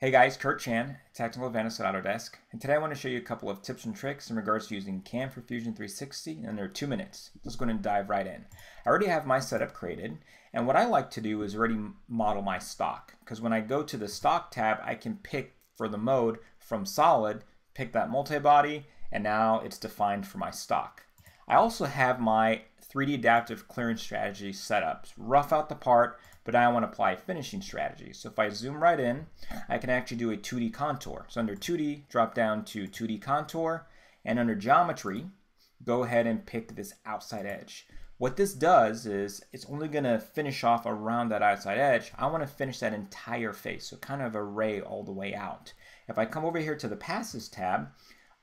Hey guys, Curt Chan, Technical Advantage at Autodesk, and today I want to show you a couple of tips and tricks in regards to using CAM for Fusion 360 in under two minutes. Let's go and dive right in. I already have my setup created, and what I like to do is already model my stock, because when I go to the stock tab, I can pick for the mode from solid, pick that multi-body, and now it's defined for my stock. I also have my 3D adaptive clearance strategy setups. Rough out the part, but I want to apply finishing strategy. So if I zoom right in, I can actually do a 2D contour. So under 2D, drop down to 2D contour, and under geometry, go ahead and pick this outside edge. What this does is it's only going to finish off around that outside edge. I want to finish that entire face, so kind of array all the way out. If I come over here to the passes tab,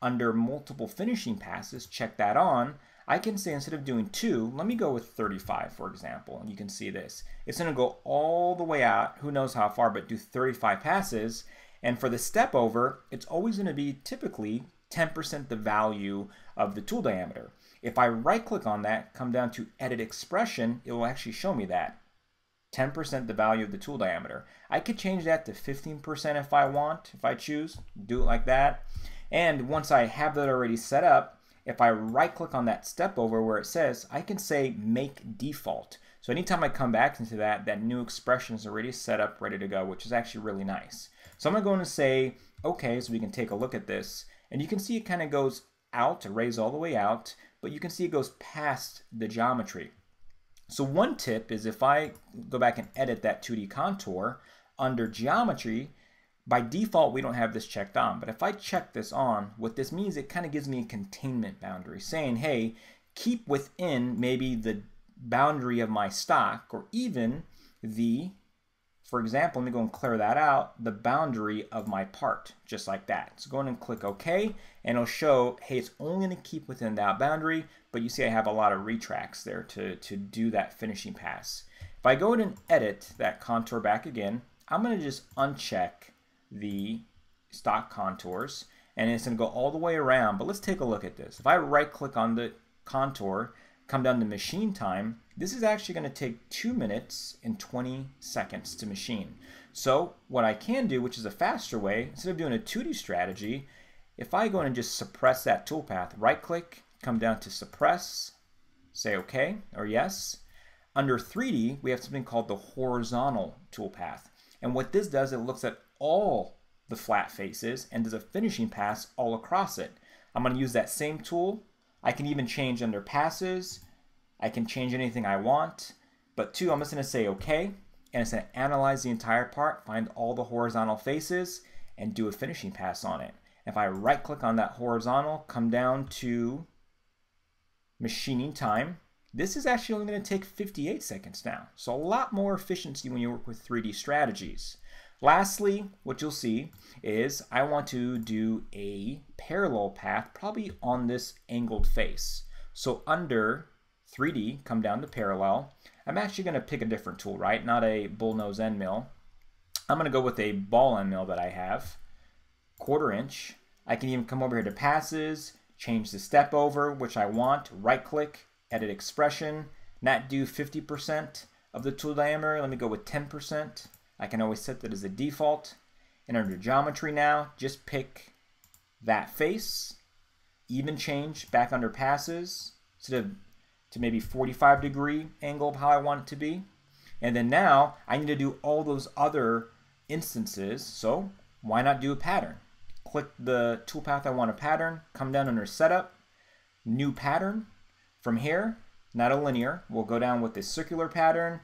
under multiple finishing passes, check that on, I can say instead of doing two, let me go with 35, for example. And you can see this. It's going to go all the way out, who knows how far, but do 35 passes. And for the step over, it's always going to be typically 10% the value of the tool diameter. If I right click on that, come down to edit expression, it will actually show me that. 10% the value of the tool diameter. I could change that to 15% if I want, if I choose, do it like that. And once I have that already set up, if I right click on that step over where it says, I can say make default. So anytime I come back into that, that new expression is already set up, ready to go, which is actually really nice. So I'm gonna go and say, okay, so we can take a look at this. And you can see it kind of goes out, arrays all the way out, but you can see it goes past the geometry. So one tip is if I go back and edit that 2D contour, under geometry, by default, we don't have this checked on, but if I check this on, what this means, it kind of gives me a containment boundary saying, hey, keep within maybe the boundary of my stock or even the, for example, let me go and clear that out, the boundary of my part, just like that. So go in and click OK, and it'll show, hey, it's only going to keep within that boundary, but you see I have a lot of retracts there to, to do that finishing pass. If I go in and edit that contour back again, I'm going to just uncheck the stock contours and it's going to go all the way around. But let's take a look at this. If I right click on the contour, come down to machine time, this is actually going to take 2 minutes and 20 seconds to machine. So what I can do, which is a faster way, instead of doing a 2D strategy, if I go in and just suppress that toolpath, right click, come down to suppress, say OK or yes. Under 3D, we have something called the horizontal toolpath. And what this does, it looks at all the flat faces and does a finishing pass all across it. I'm going to use that same tool. I can even change under passes. I can change anything I want. But two, I'm just going to say OK. And it's going to analyze the entire part, find all the horizontal faces, and do a finishing pass on it. If I right click on that horizontal, come down to machining time, this is actually only going to take 58 seconds now. So a lot more efficiency when you work with 3D strategies. Lastly, what you'll see is I want to do a parallel path probably on this angled face. So under 3D, come down to parallel. I'm actually going to pick a different tool, right? Not a bullnose end mill. I'm going to go with a ball end mill that I have, quarter inch. I can even come over here to passes, change the step over, which I want, right click, edit expression, not do 50% of the tool diameter. Let me go with 10%. I can always set that as a default. And under geometry now, just pick that face, even change back under passes of to maybe 45 degree angle of how I want it to be. And then now I need to do all those other instances. So why not do a pattern? Click the toolpath I want a pattern, come down under setup, new pattern, from here, not a linear, we'll go down with a circular pattern,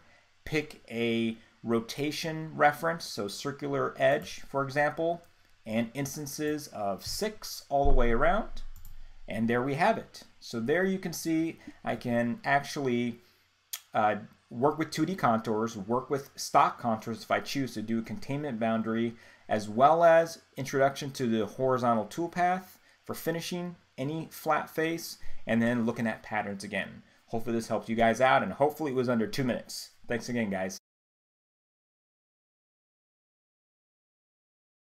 pick a rotation reference, so circular edge, for example, and instances of six all the way around. And there we have it. So there you can see I can actually uh, work with 2D contours, work with stock contours if I choose to do a containment boundary, as well as introduction to the horizontal toolpath for finishing any flat face, and then looking at patterns again. Hopefully this helped you guys out, and hopefully it was under two minutes. Thanks again, guys.